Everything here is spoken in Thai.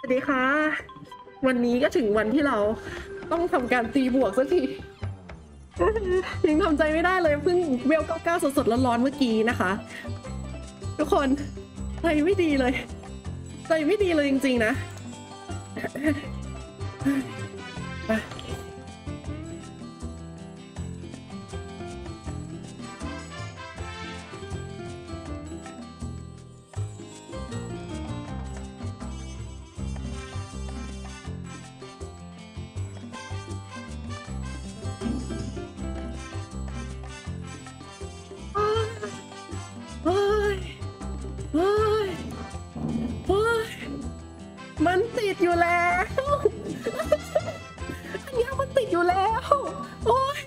สวัสดีค่ะ วันนี้ก็ถึงวันที่เราต้องทำการตีบวกสักที ยังทำใจไม่ได้เลยเพิ่งเวลเก้าสดๆร้อนๆเมื่อกี้นะคะ ทุกคนใจไม่ดีเลย ใจไม่ดีเลยจริงๆนะ มันติดอยู่แล้ว อันนี้มันติดอยู่แล้ว โอ้ย